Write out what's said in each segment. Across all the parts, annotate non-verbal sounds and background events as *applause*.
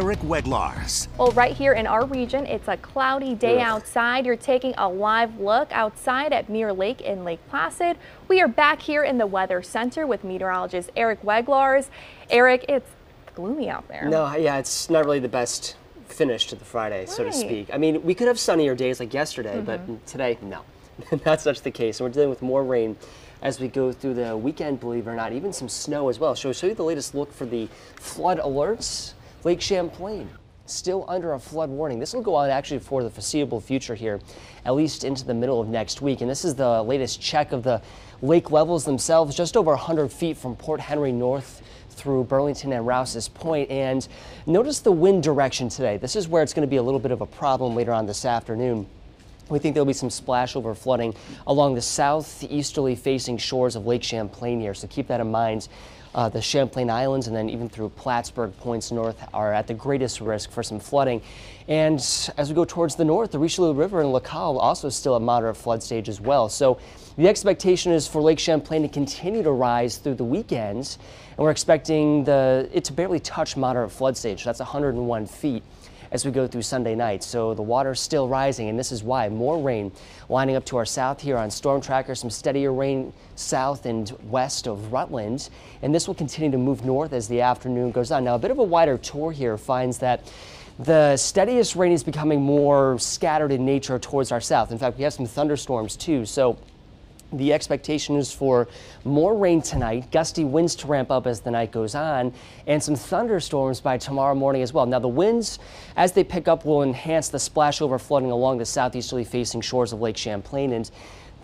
Eric Weglars. Well, right here in our region, it's a cloudy day Ugh. outside. You're taking a live look outside at Mirror Lake in Lake Placid. We are back here in the Weather Center with meteorologist Eric Weglars. Eric, it's gloomy out there. No, yeah, it's not really the best finish to the Friday, right. so to speak. I mean, we could have sunnier days like yesterday, mm -hmm. but mm-hmm. today, no. That's *laughs* not such the case. And we're dealing with more rain as we go through the weekend, believe it or not, even some snow as well. So we'll show you the latest look for the flood alerts. Lake Champlain still under a flood warning. This will go on actually for the foreseeable future here, at least into the middle of next week. And this is the latest check of the lake levels themselves, just over 100 feet from Port Henry North through Burlington and Rouse's Point. And notice the wind direction today. This is where it's going to be a little bit of a problem later on this afternoon. We think there'll be some splashover flooding along the southeasterly facing shores of Lake Champlain here, so keep that in mind. Uh, the Champlain Islands and then even through Plattsburgh points north are at the greatest risk for some flooding. And as we go towards the north, the Richelieu River and Lacolle also still a moderate flood stage as well. So the expectation is for Lake Champlain to continue to rise through the weekends. And we're expecting the, it to barely touch moderate flood stage. That's 101 feet as we go through Sunday night. So the water's still rising, and this is why more rain lining up to our south here on Storm Tracker, some steadier rain south and west of Rutland, and this will continue to move north as the afternoon goes on. Now, a bit of a wider tour here finds that the steadiest rain is becoming more scattered in nature towards our south. In fact, we have some thunderstorms too. So the expectation is for more rain tonight, gusty winds to ramp up as the night goes on, and some thunderstorms by tomorrow morning as well. Now, the winds, as they pick up, will enhance the splashover flooding along the southeasterly facing shores of Lake Champlain. And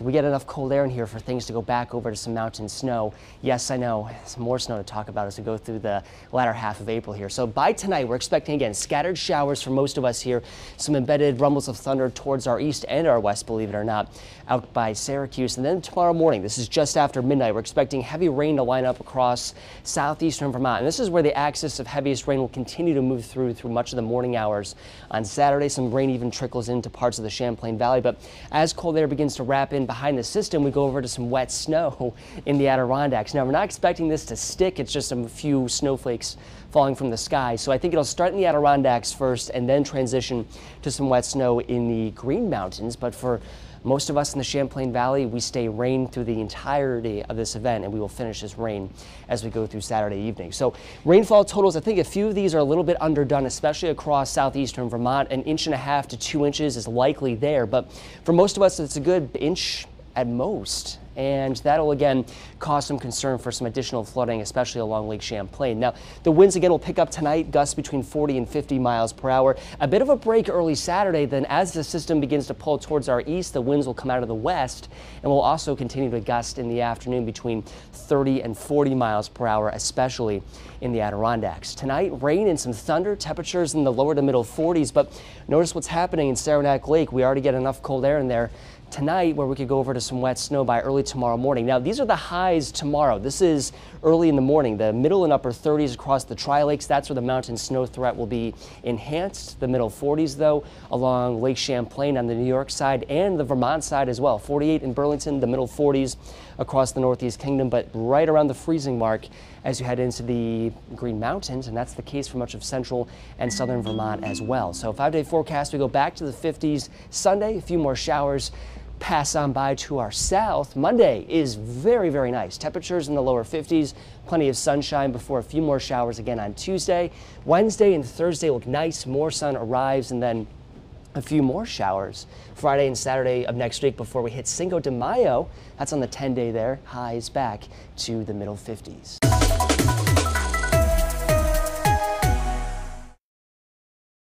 we get enough cold air in here for things to go back over to some mountain snow. Yes, I know, some more snow to talk about as we go through the latter half of April here. So by tonight, we're expecting again scattered showers for most of us here, some embedded rumbles of thunder towards our east and our west, believe it or not, out by Syracuse. And then tomorrow morning, this is just after midnight, we're expecting heavy rain to line up across southeastern Vermont. And this is where the axis of heaviest rain will continue to move through through much of the morning hours. On Saturday, some rain even trickles into parts of the Champlain Valley. But as cold air begins to wrap in behind the system, we go over to some wet snow *laughs* in the Adirondacks. Now, we're not expecting this to stick. It's just a few snowflakes falling from the sky. So I think it'll start in the Adirondacks first and then transition to some wet snow in the Green Mountains. But for most of us in the Champlain Valley, we stay rain through the entirety of this event, and we will finish this rain as we go through Saturday evening. So rainfall totals, I think a few of these are a little bit underdone, especially across southeastern Vermont. An inch and a half to two inches is likely there, but for most of us, it's a good inch at most. And that'll again cause some concern for some additional flooding, especially along Lake Champlain. Now, the winds again will pick up tonight, gusts between 40 and 50 miles per hour. A bit of a break early Saturday, then as the system begins to pull towards our east, the winds will come out of the west and will also continue to gust in the afternoon between 30 and 40 miles per hour, especially in the Adirondacks. Tonight, rain and some thunder, temperatures in the lower to middle 40s, but notice what's happening in Saranac Lake. We already get enough cold air in there tonight where we could go over to some wet snow by early tomorrow morning. Now, these are the highs tomorrow. This is early in the morning. The middle and upper 30s across the Tri-Lakes, that's where the mountain snow threat will be enhanced. The middle 40s, though, along Lake Champlain on the New York side and the Vermont side as well. 48 in Burlington, the middle 40s across the Northeast Kingdom, but right around the freezing mark as you head into the Green Mountains, and that's the case for much of central and southern Vermont as well. So five-day forecast, we go back to the 50s Sunday, a few more showers pass on by to our south. Monday is very, very nice. Temperatures in the lower 50s, plenty of sunshine before a few more showers again on Tuesday. Wednesday and Thursday look nice, more sun arrives, and then a few more showers Friday and Saturday of next week before we hit Cinco de Mayo. That's on the 10 day there, highs back to the middle 50s.